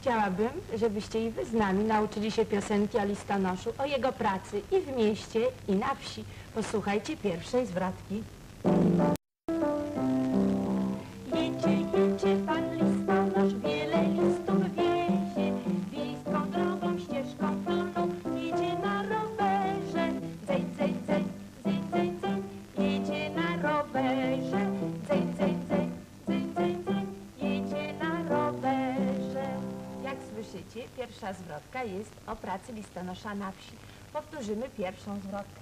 Chciałabym, żebyście i wy z nami nauczyli się piosenki o listonoszu, o jego pracy i w mieście, i na wsi. Posłuchajcie pierwszej zwrotki. Pierwsza zwrotka jest o pracy listonosza na wsi. Powtórzymy pierwszą zwrotkę.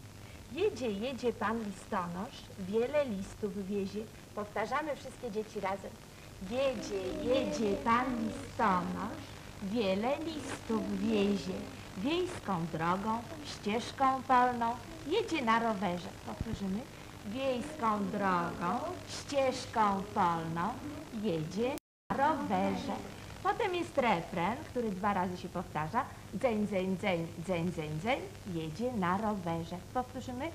Jedzie, jedzie pan listonosz, wiele listów wiezie. Powtarzamy wszystkie dzieci razem. Jedzie, jedzie pan listonosz, wiele listów wiezie. Wiejską drogą, ścieżką polną, jedzie na rowerze. Powtórzymy. Wiejską drogą, ścieżką polną, jedzie na rowerze. Potem jest refren, który dwa razy się powtarza. Dzeń, dzeń, dzeń, dzeń, dzeń, dzeń, jedzie na rowerze. Powtórzymy.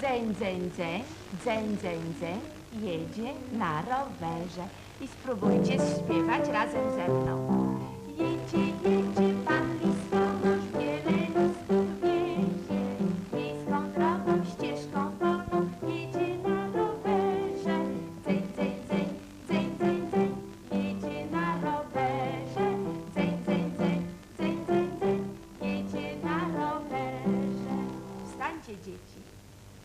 Dzeń, dzeń, dzeń, dzeń, dzeń, dzeń, jedzie na rowerze. I spróbujcie śpiewać razem ze mną. Jedzie, jedzie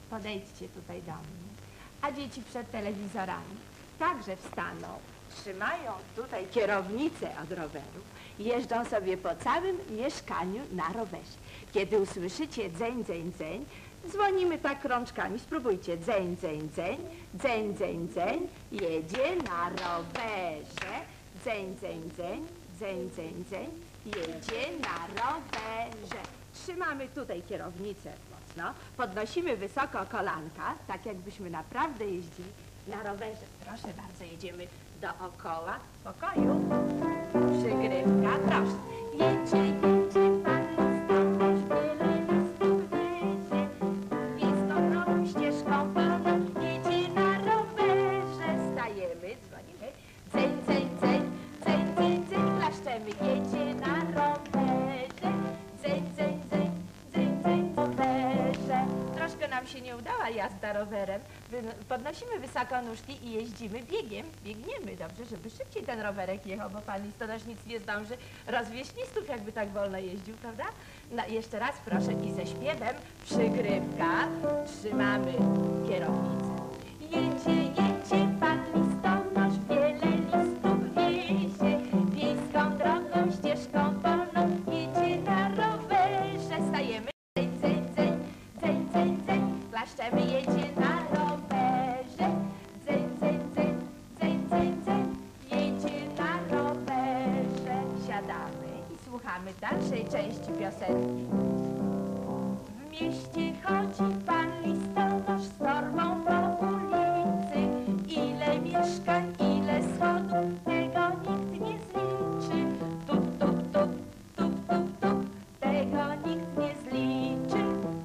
podejdźcie tutaj do mnie. A dzieci przed telewizorami także wstaną. Trzymają tutaj kierownicę od roweru jeżdżą sobie po całym mieszkaniu na rowerze. Kiedy usłyszycie dzeń, dzeń, dzeń, dzwonimy tak rączkami. Spróbujcie. Dzeń, dzeń, dzeń, dzeń, dzeń, dzeń, jedzie na rowerze. Dzeń, dzeń, dzeń, dzeń, dzeń, dzeń, jedzie na rowerze. Trzymamy tutaj kierownicę mocno, podnosimy wysoko kolanka, tak jakbyśmy naprawdę jeździli na rowerze. Proszę bardzo, jedziemy dookoła pokoju. Przygrywka, proszę. Jedzie, jedzie jazda rowerem. Podnosimy wysoko nóżki i jeździmy biegiem. Biegniemy, dobrze, żeby szybciej ten rowerek jechał, bo pan listonosz nic nie zdąży rozwieść listów, jakby tak wolno jeździł, prawda? No, jeszcze raz proszę i ze śpiewem przygrywka. Trzymamy kierownicę. Jedzie, jedzie słuchamy dalszej części piosenki. W mieście chodzi pan listonosz z torbą po ulicy. Ile mieszkań, ile schodów, tego nikt nie zliczy. Tup, tup, tup, tup, tup, tup, tego nikt nie zliczy.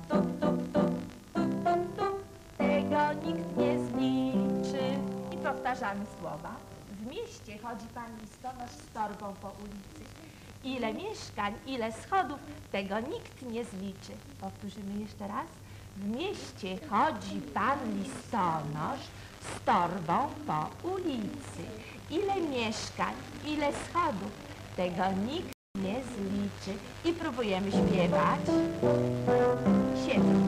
Tup, tup, tup, tup, tup, tup, tego nikt nie zliczy. I powtarzamy słowa. W mieście chodzi pan listonosz z torbą po ulicy. Ile mieszkań, ile schodów, tego nikt nie zliczy. Powtórzymy jeszcze raz. W mieście chodzi pan listonosz z torbą po ulicy. Ile mieszkań, ile schodów, tego nikt nie zliczy. I próbujemy śpiewać. Siedząc.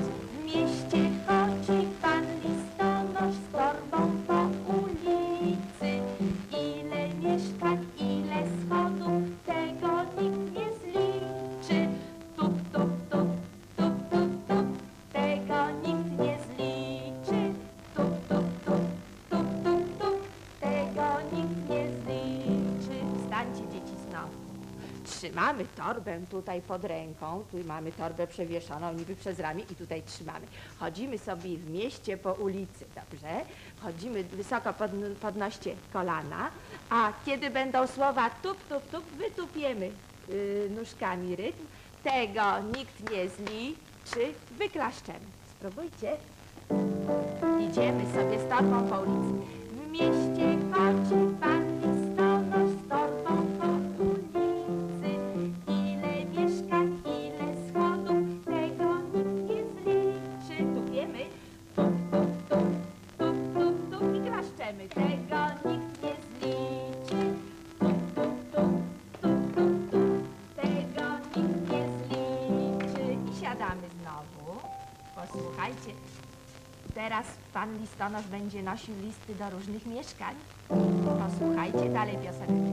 Trzymamy torbę tutaj pod ręką, tu mamy torbę przewieszoną niby przez ramię i tutaj trzymamy. Chodzimy sobie w mieście po ulicy, dobrze? Chodzimy wysoko, pod, podnoście kolana, a kiedy będą słowa tup, tup, tup, wytupiemy yy, nóżkami rytm. Tego nikt nie zliczy, wyklaszczemy. Spróbujcie. Idziemy sobie z torbą po ulicy. W mieście pan listonosz będzie nosił listy do różnych mieszkań. Posłuchajcie dalej piosenki.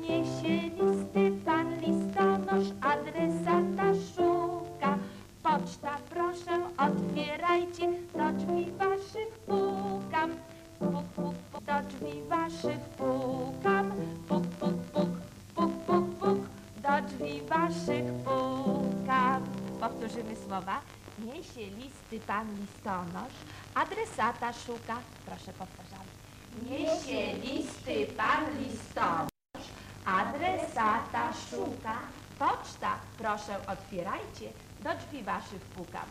Niesie listy pan listonosz, adresata szuka. Poczta proszę, otwierajcie, do drzwi waszych pukam. Puk, puk, puk, do drzwi waszych pukam. Puk, puk, puk, puk, puk, puk, do drzwi waszych pukam. Powtórzymy słowa. Niesie listy pan listonosz, adresata szuka. Proszę powtarzamy. Niesie listy pan listonosz, adresata szuka. Poczta, proszę otwierajcie, do drzwi waszych pukam.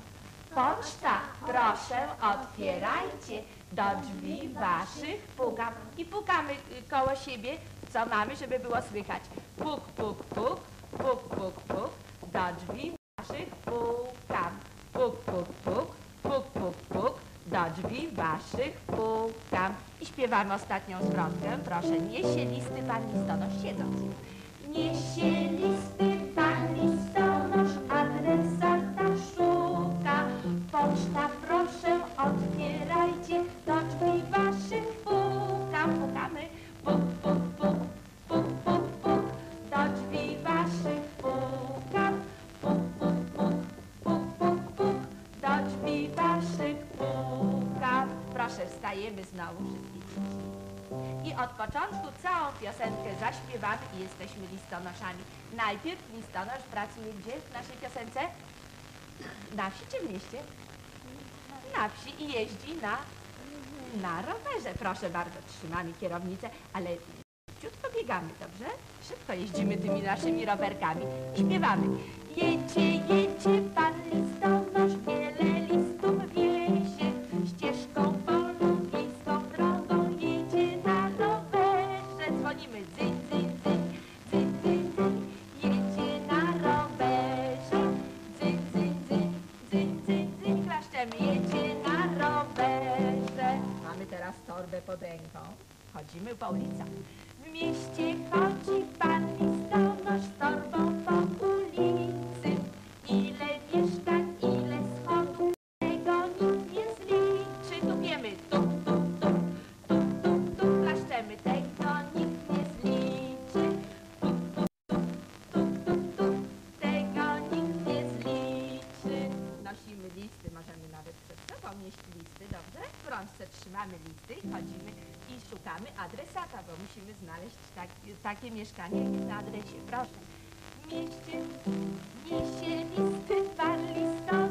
Poczta, proszę otwierajcie, do drzwi waszych pukam. I pukamy y, koło siebie, co mamy, żeby było słychać. Puk, puk, puk, puk, puk, puk, do drzwi waszych pukam. Puk, puk, puk, puk, puk, puk, do drzwi waszych pukam. I śpiewamy ostatnią zwrotkę. Proszę, niesie listy pan listonosz siedząc. Wstajemy znowu wszyscy. I od początku całą piosenkę zaśpiewamy i jesteśmy listonoszami. Najpierw listonosz pracuje gdzie w naszej piosence? Na wsi czy w mieście? Na wsi i jeździ na, na rowerze. Proszę bardzo, trzymamy kierownicę, ale ciutko biegamy, dobrze? Szybko jeździmy tymi naszymi rowerkami śpiewamy. Jedzie, jedzie pan pod ręką, chodzimy po ulicach. W mieście chodzi pan możemy nawet przed sobą nieść listy, dobrze? W rączce trzymamy listy i chodzimy i szukamy adresata, bo musimy znaleźć tak, takie mieszkanie na adresie. Proszę. W mieście listy pan listonosz,